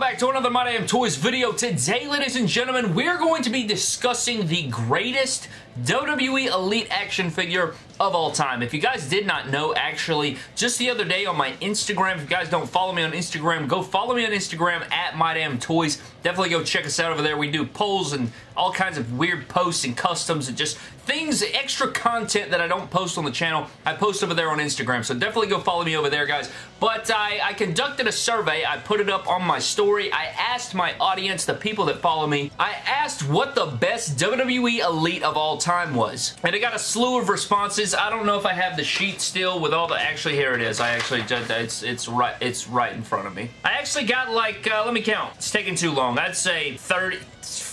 welcome back to another My Damn Toys video. Today, ladies and gentlemen, we're going to be discussing the greatest WWE Elite action figure of all time. If you guys did not know, actually, just the other day on my Instagram, if you guys don't follow me on Instagram, go follow me on Instagram at MyDamnToys. Definitely go check us out over there. We do polls and all kinds of weird posts and customs and just things, extra content that I don't post on the channel. I post over there on Instagram, so definitely go follow me over there, guys. But I, I conducted a survey. I put it up on my story. I asked my audience, the people that follow me, I asked what the best WWE Elite of all time was. And I got a slew of responses. I don't know if I have the sheet still with all the... Actually, here it is. I actually... It's, it's, right, it's right in front of me. I actually got like... Uh, let me count. It's taking too long. I'd say 30...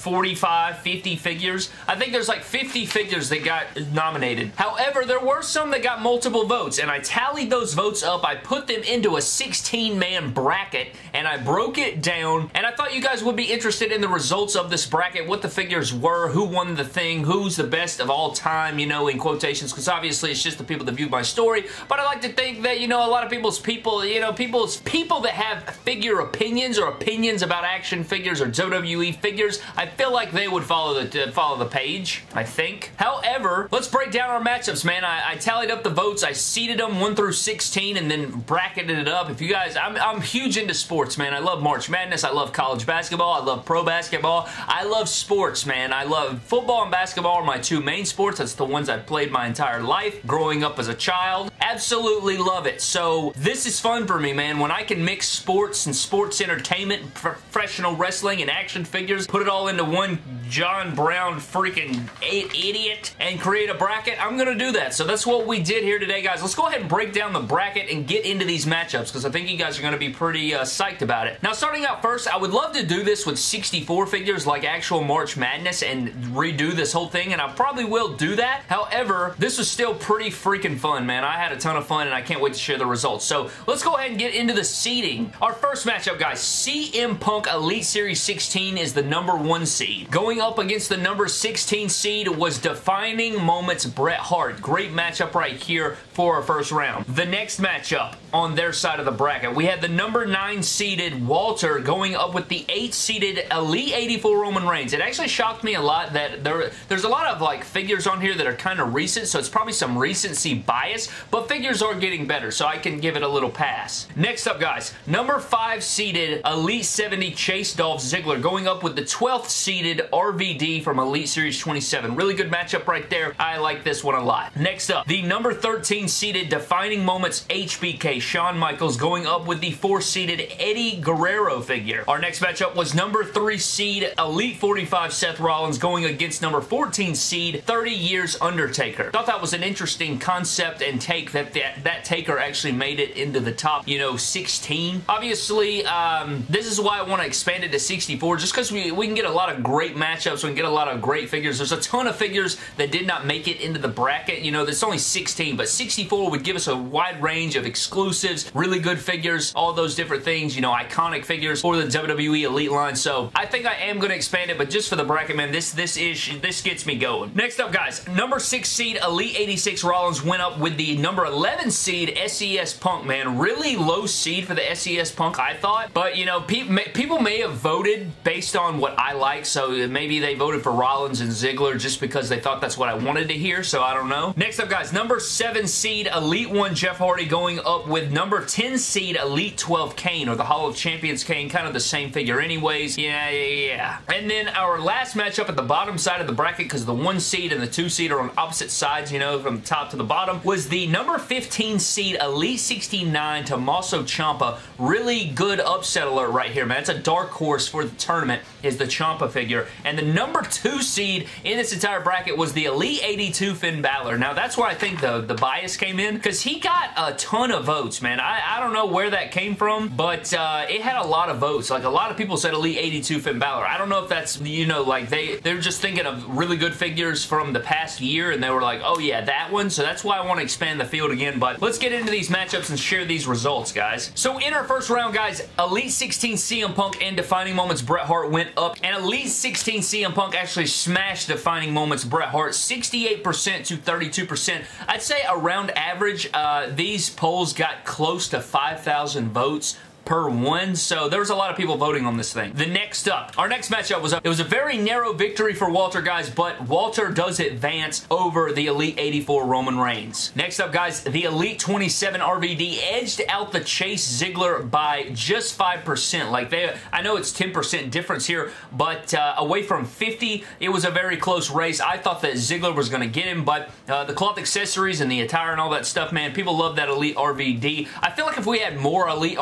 45, 50 figures. I think there's like 50 figures that got nominated. However, there were some that got multiple votes, and I tallied those votes up. I put them into a 16-man bracket, and I broke it down, and I thought you guys would be interested in the results of this bracket, what the figures were, who won the thing, who's the best of all time, you know, in quotations, because obviously it's just the people that viewed my story, but I like to think that, you know, a lot of people's people, you know, people's people that have figure opinions or opinions about action figures or WWE figures, I feel like they would follow the follow the page, I think. However, let's break down our matchups, man. I, I, tallied up the votes. I seeded them 1 through 16 and then bracketed it up. If you guys, I'm, I'm huge into sports, man. I love March Madness. I love college basketball. I love pro basketball. I love sports, man. I love football and basketball are my two main sports. That's the ones I've played my entire life growing up as a child. Absolutely love it. So this is fun for me, man. When I can mix sports and sports entertainment, professional wrestling and action figures, put it all into one John Brown freaking idiot and create a bracket, I'm going to do that. So that's what we did here today, guys. Let's go ahead and break down the bracket and get into these matchups because I think you guys are going to be pretty uh, psyched about it. Now, starting out first, I would love to do this with 64 figures like actual March Madness and redo this whole thing, and I probably will do that. However, this was still pretty freaking fun, man. I had a ton of fun, and I can't wait to share the results. So let's go ahead and get into the seeding. Our first matchup, guys, CM Punk Elite Series 16 is the number one seed. Going up against the number 16 seed was Defining Moments Bret Hart. Great matchup right here for our first round. The next matchup on their side of the bracket, we had the number 9 seeded Walter going up with the 8 seeded Elite 84 Roman Reigns. It actually shocked me a lot that there, there's a lot of like figures on here that are kind of recent, so it's probably some recency bias, but figures are getting better, so I can give it a little pass. Next up, guys, number 5 seeded Elite 70 Chase Dolph Ziggler going up with the 12th seeded RVD from Elite Series 27. Really good matchup right there. I like this one a lot. Next up, the number 13 seeded Defining Moments HBK Shawn Michaels going up with the 4 seeded Eddie Guerrero figure. Our next matchup was number 3 seed Elite 45 Seth Rollins going against number 14 seed 30 Years Undertaker. Thought that was an interesting concept and take that that, that Taker actually made it into the top, you know, 16. Obviously, um, this is why I want to expand it to 64 just because we, we can get a lot of great matchups. We can get a lot of great figures. There's a ton of figures that did not make it into the bracket. You know, there's only 16, but 64 would give us a wide range of exclusives, really good figures, all those different things, you know, iconic figures for the WWE Elite line. So I think I am going to expand it, but just for the bracket, man, this this is this gets me going. Next up, guys, number six seed Elite 86 Rollins went up with the number 11 seed SES Punk, man. Really low seed for the SES Punk, I thought, but you know, pe people may have voted based on what I like, so maybe they voted for Rollins and Ziggler just because they thought that's what I wanted to hear, so I don't know. Next up, guys, number 7 seed Elite 1 Jeff Hardy going up with number 10 seed Elite 12 Kane, or the Hall of Champions Kane, kind of the same figure anyways. Yeah, yeah, yeah. And then our last matchup at the bottom side of the bracket, because the 1 seed and the 2 seed are on opposite sides, you know, from the top to the bottom, was the number 15 seed Elite 69 Tommaso Ciampa. Really good upset alert right here, man. It's a dark horse for the tournament, is the Ciampa figure. And the number 2 seed in this entire bracket was the Elite 82 Finn Balor. Now, that's where I think the, the bias came in, because he got a ton of votes, man. I, I don't know where that came from, but uh, it had a lot of votes. Like, a lot of people said Elite 82 Finn Balor. I don't know if that's, you know, like, they, they're just thinking of really good figures from the past year, and they were like, oh yeah, that one. So that's why I want to expand the field again, but let's get into these matchups and share these results, guys. So in our first round, guys, Elite 16 CM Punk and Defining Moments Bret Hart went up, and Elite 16 CM Punk actually smashed the Defining Moments Bret Hart 68% to 32%. I'd say around average, uh, these polls got close to 5,000 votes per one, so there was a lot of people voting on this thing. The next up, our next matchup was a, it was a very narrow victory for Walter, guys, but Walter does advance over the Elite 84 Roman Reigns. Next up, guys, the Elite 27 RVD edged out the Chase Ziggler by just 5%. Like, they, I know it's 10% difference here, but uh, away from 50, it was a very close race. I thought that Ziggler was going to get him, but uh, the cloth accessories and the attire and all that stuff, man, people love that Elite RVD. I feel like if we had more Elite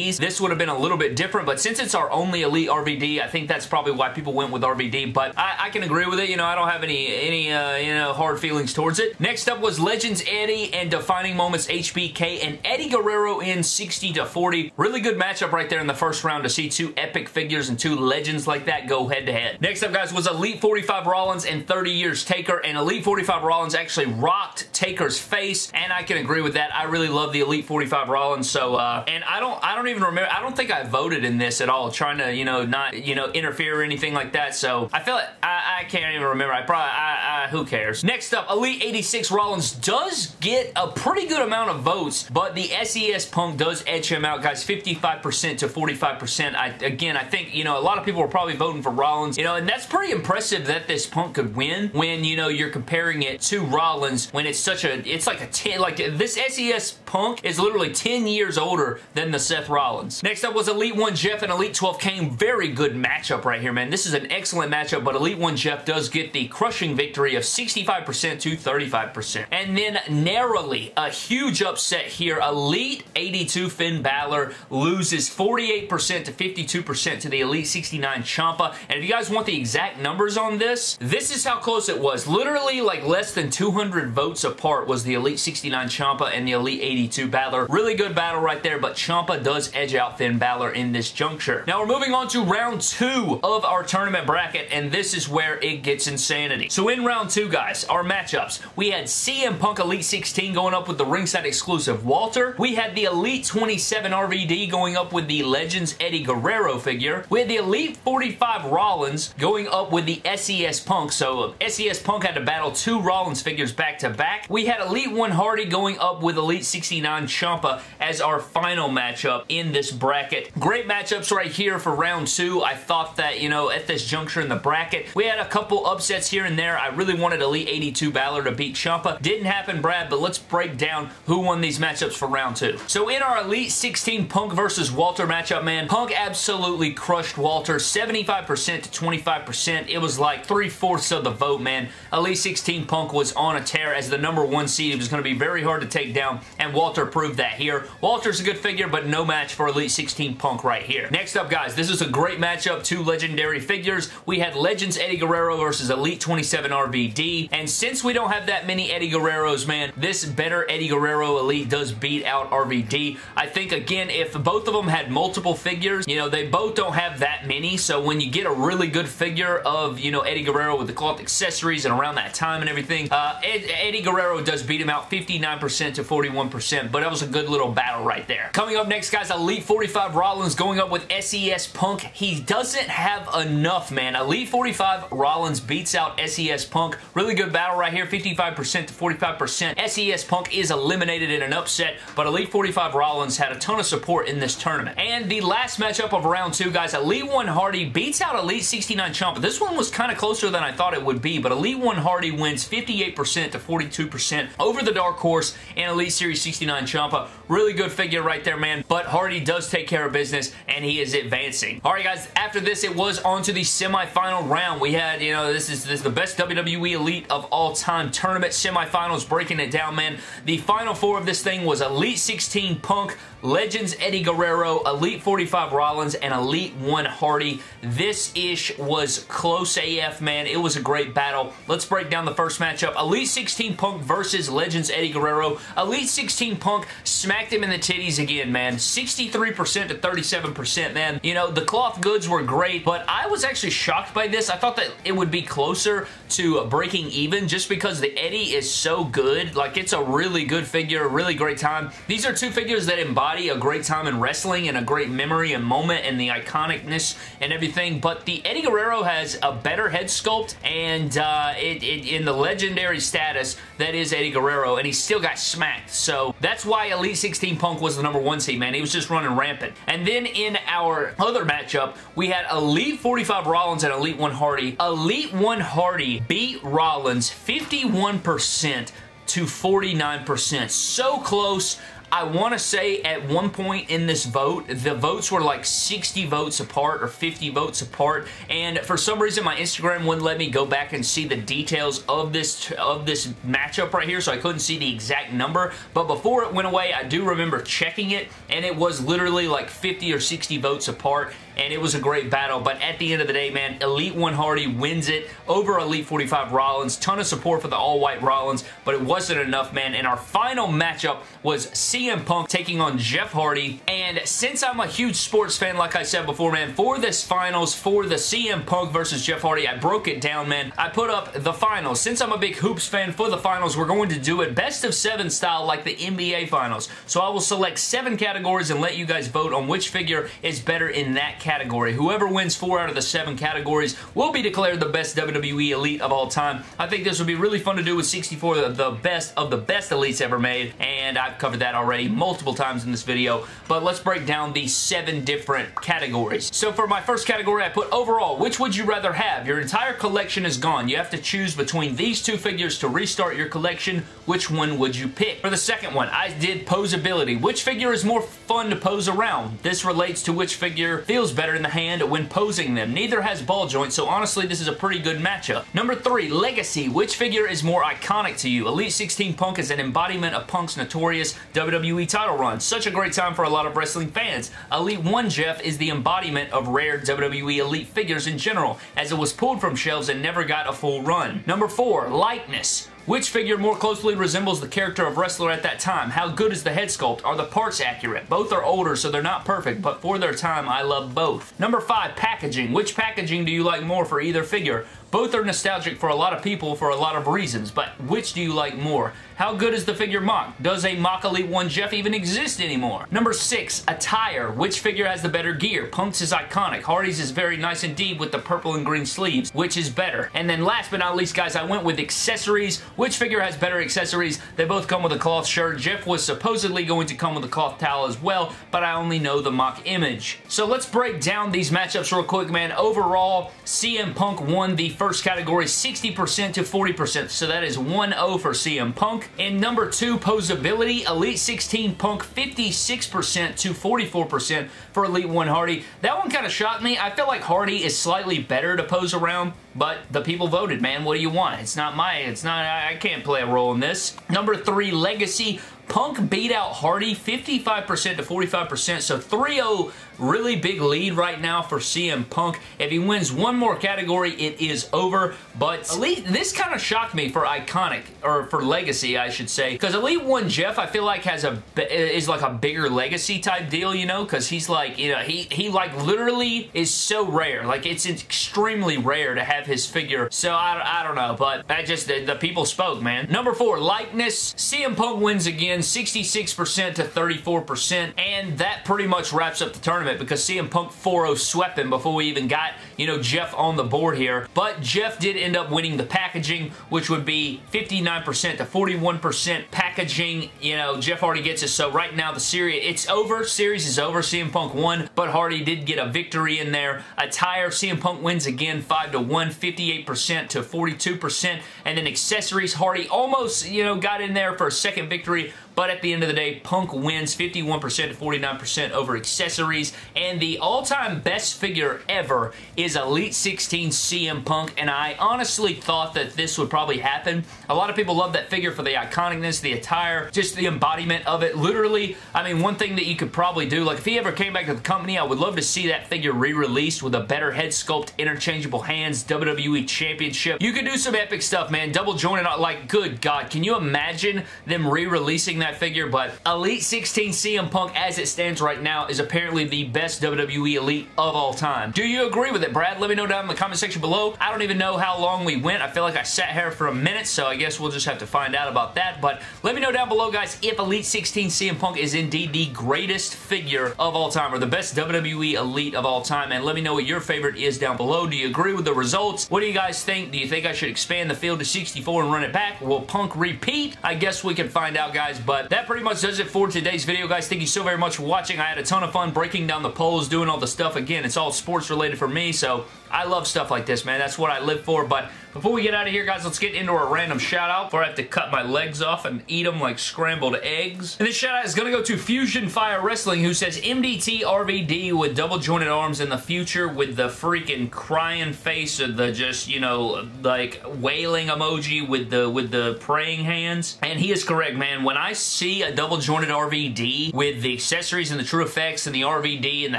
RVDs, this would have been a little bit different, but since it's our only Elite RVD, I think that's probably why people went with RVD, but I, I can agree with it. You know, I don't have any, any uh, you know, hard feelings towards it. Next up was Legends Eddie and Defining Moments HBK and Eddie Guerrero in 60 to 40. Really good matchup right there in the first round to see two epic figures and two legends like that go head to head. Next up, guys, was Elite 45 Rollins and 30 Years Taker, and Elite 45 Rollins actually rocked Taker's face, and I can agree with that. I really love the Elite 45 Rollins, so, uh, and I don't, I don't even remember, I don't think I voted in this at all, trying to, you know, not, you know, interfere or anything like that, so I feel like, I, I can't even remember. I probably, I, I, who cares? Next up, Elite 86 Rollins does get a pretty good amount of votes, but the SES Punk does edge him out, guys, 55% to 45%. I, again, I think, you know, a lot of people were probably voting for Rollins, you know, and that's pretty impressive that this Punk could win when, you know, you're comparing it to Rollins when it's such a, it's like a 10, like this SES Punk is literally 10 years older than the Seth Rollins. Next up was Elite 1 Jeff and Elite 12 Kane. Very good matchup right here, man. This is an excellent matchup, but Elite 1 Jeff does get the crushing victory of 65% to 35%. And then narrowly, a huge upset here. Elite 82 Finn Balor loses 48% to 52% to the Elite 69 Ciampa. And if you guys want the exact numbers on this, this is how close it was. Literally like less than 200 votes apart was the Elite 69 Ciampa and the Elite 82 Balor. Really good battle right there, but Ciampa does edge out Finn Balor in this juncture. Now we're moving on to round two of our tournament bracket, and this is where it gets insanity. So in round two, guys, our matchups, we had CM Punk Elite 16 going up with the ringside exclusive Walter. We had the Elite 27 RVD going up with the Legends Eddie Guerrero figure. We had the Elite 45 Rollins going up with the SES Punk. So uh, SES Punk had to battle two Rollins figures back to back. We had Elite 1 Hardy going up with Elite 69 Ciampa as our final matchup in this bracket. Great matchups right here for round two. I thought that, you know, at this juncture in the bracket, we had a couple upsets here and there. I really wanted Elite 82 Balor to beat Ciampa. Didn't happen, Brad, but let's break down who won these matchups for round two. So in our Elite 16 Punk versus Walter matchup, man, Punk absolutely crushed Walter 75% to 25%. It was like three-fourths of the vote, man. Elite 16 Punk was on a tear as the number one seed. It was going to be very hard to take down, and Walter proved that here. Walter's a good figure, but no match for Elite 16 Punk right here. Next up, guys, this is a great matchup. Two legendary figures. We had Legends Eddie Guerrero versus Elite 27 RVD, and since we don't have that many Eddie Guerreros, man, this better Eddie Guerrero Elite does beat out RVD. I think, again, if both of them had multiple figures, you know, they both don't have that many, so when you get a really good figure of, you know, Eddie Guerrero with the cloth accessories and around that time and everything, uh, Ed, Eddie Guerrero does beat him out 59% to 41%, but that was a good little battle right there. Coming up next, guys, Elite 45 Rollins going up with SES Punk. He doesn't have enough, man. Elite 45 Rollins beats out SES Punk. Really good battle right here, 55% to 45%. SES Punk is eliminated in an upset, but Elite 45 Rollins had a ton of support in this tournament. And the last matchup of round two, guys, Elite 1 Hardy beats out Elite 69 Ciampa. This one was kind of closer than I thought it would be, but Elite 1 Hardy wins 58% to 42% over the Dark Horse and Elite Series 69 Ciampa. Really good figure right there, man, but Hardy does take care of business, and he is advancing. All right, guys, after this, it was on to the semifinal round. We had, you know, this is, this is the best WWE Elite of all time tournament semifinals, breaking it down, man. The final four of this thing was Elite 16 Punk, Legends Eddie Guerrero, Elite 45 Rollins, and Elite 1 Hardy. This ish was close AF, man. It was a great battle. Let's break down the first matchup. Elite 16 Punk versus Legends Eddie Guerrero. Elite 16 Punk smacked him in the titties again, man. 63% to 37%, man. You know, the cloth goods were great, but I was actually shocked by this. I thought that it would be closer to breaking even just because the Eddie is so good. Like, it's a really good figure, really great time. These are two figures that embody a great time in wrestling and a great memory and moment and the iconicness and everything, but the Eddie Guerrero has a better head sculpt and uh, it, it, in the legendary status that is Eddie Guerrero, and he still got smacked. So that's why Elite 16 Punk was the number one seed, man. He was just just running rampant. And then in our other matchup, we had Elite 45 Rollins and Elite 1 Hardy. Elite 1 Hardy beat Rollins 51% to 49%. So close. I want to say at one point in this vote, the votes were like 60 votes apart or 50 votes apart, and for some reason my Instagram wouldn't let me go back and see the details of this of this matchup right here, so I couldn't see the exact number, but before it went away, I do remember checking it, and it was literally like 50 or 60 votes apart, and it was a great battle, but at the end of the day, man, Elite 1 Hardy wins it over Elite 45 Rollins. Ton of support for the all-white Rollins, but it wasn't enough, man, and our final matchup was CM Punk taking on Jeff Hardy, and since I'm a huge sports fan, like I said before, man, for this finals, for the CM Punk versus Jeff Hardy, I broke it down, man. I put up the finals. Since I'm a big Hoops fan for the finals, we're going to do it best of seven style like the NBA finals. So I will select seven categories and let you guys vote on which figure is better in that category category. Whoever wins four out of the seven categories will be declared the best WWE Elite of all time. I think this would be really fun to do with 64, the best of the best Elites ever made, and I've covered that already multiple times in this video, but let's break down the seven different categories. So for my first category, I put overall, which would you rather have? Your entire collection is gone. You have to choose between these two figures to restart your collection. Which one would you pick? For the second one, I did posability. Which figure is more fun to pose around? This relates to which figure feels better in the hand when posing them. Neither has ball joints, so honestly, this is a pretty good matchup. Number three, Legacy. Which figure is more iconic to you? Elite 16 Punk is an embodiment of Punk's notorious WWE title run. Such a great time for a lot of wrestling fans. Elite 1 Jeff is the embodiment of rare WWE Elite figures in general, as it was pulled from shelves and never got a full run. Number four, Likeness. Which figure more closely resembles the character of wrestler at that time? How good is the head sculpt? Are the parts accurate? Both are older, so they're not perfect, but for their time, I love both. Number 5, packaging. Which packaging do you like more for either figure? Both are nostalgic for a lot of people for a lot of reasons, but which do you like more? How good is the figure mock? Does a mock Elite 1 Jeff even exist anymore? Number 6, attire. Which figure has the better gear? Punk's is iconic. Hardy's is very nice indeed with the purple and green sleeves. Which is better? And then last but not least, guys, I went with accessories. Which figure has better accessories? They both come with a cloth shirt. Jeff was supposedly going to come with a cloth towel as well, but I only know the mock image. So let's break down these matchups real quick, man. Overall, CM Punk won the first category 60% to 40%. So that is 1-0 for CM Punk. And number two, posability, Elite 16 Punk 56% to 44% for Elite 1 Hardy. That one kind of shocked me. I feel like Hardy is slightly better to pose around, but the people voted, man. What do you want? It's not my, it's not, I can't play a role in this. Number three, Legacy. Punk beat out Hardy 55% to 45%, so 3-0 really big lead right now for CM Punk. If he wins one more category, it is over, but Elite, this kind of shocked me for Iconic, or for Legacy, I should say, because Elite 1 Jeff, I feel like has a, is like a bigger Legacy type deal, you know, because he's like, you know, he, he like literally is so rare, like it's extremely rare to have his figure, so I, I don't know, but that just, the, the people spoke, man. Number four, Likeness. CM Punk wins again, 66% to 34%, and that pretty much wraps up the tournament because CM Punk 4-0 swept him before we even got, you know, Jeff on the board here. But Jeff did end up winning the packaging, which would be 59% to 41% packaging. You know, Jeff Hardy gets it. So right now the series, it's over. Series is over. CM Punk won, but Hardy did get a victory in there. Attire, CM Punk wins again 5 to 1, 58% to 42%. And then accessories, Hardy almost, you know, got in there for a second victory, but at the end of the day, Punk wins 51% to 49% over accessories. And the all-time best figure ever is Elite 16 CM Punk. And I honestly thought that this would probably happen. A lot of people love that figure for the iconicness, the attire, just the embodiment of it. Literally, I mean, one thing that you could probably do, like if he ever came back to the company, I would love to see that figure re-released with a better head sculpt, interchangeable hands, WWE Championship. You could do some epic stuff, man. Double jointed, like, good God, can you imagine them re-releasing that that figure, but Elite 16 CM Punk as it stands right now is apparently the best WWE Elite of all time. Do you agree with it, Brad? Let me know down in the comment section below. I don't even know how long we went. I feel like I sat here for a minute, so I guess we'll just have to find out about that, but let me know down below, guys, if Elite 16 CM Punk is indeed the greatest figure of all time or the best WWE Elite of all time, and let me know what your favorite is down below. Do you agree with the results? What do you guys think? Do you think I should expand the field to 64 and run it back? Will Punk repeat? I guess we can find out, guys, but that pretty much does it for today's video, guys. Thank you so very much for watching. I had a ton of fun breaking down the polls, doing all the stuff. Again, it's all sports related for me, so I love stuff like this, man. That's what I live for. But before we get out of here, guys, let's get into a random shout out before I have to cut my legs off and eat them like scrambled eggs. And this shout out is going to go to Fusion Fire Wrestling, who says MDT RVD with double jointed arms in the future with the freaking crying face of the just, you know, like wailing emoji with the with the praying hands. And he is correct, man. When I see a double jointed RVD with the accessories and the true effects and the RVD and the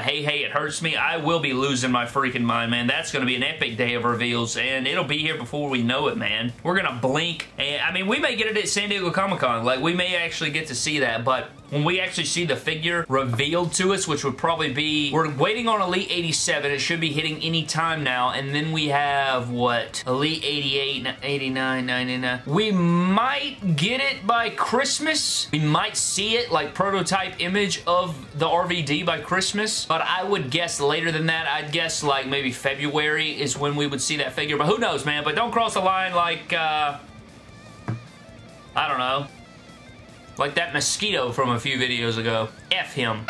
hey hey it hurts me, I will be losing my freaking mind, man. That's going to be an epic day of reveals, and it'll be here before we know it, man. We're going to blink, and I mean, we may get it at San Diego Comic-Con. Like, we may actually get to see that, but when we actually see the figure revealed to us, which would probably be, we're waiting on Elite 87. It should be hitting any time now. And then we have, what, Elite 88, 89, 99. We might get it by Christmas. We might see it, like prototype image of the RVD by Christmas. But I would guess later than that. I'd guess like maybe February is when we would see that figure. But who knows, man. But don't cross the line like, uh, I don't know. Like that mosquito from a few videos ago. F him.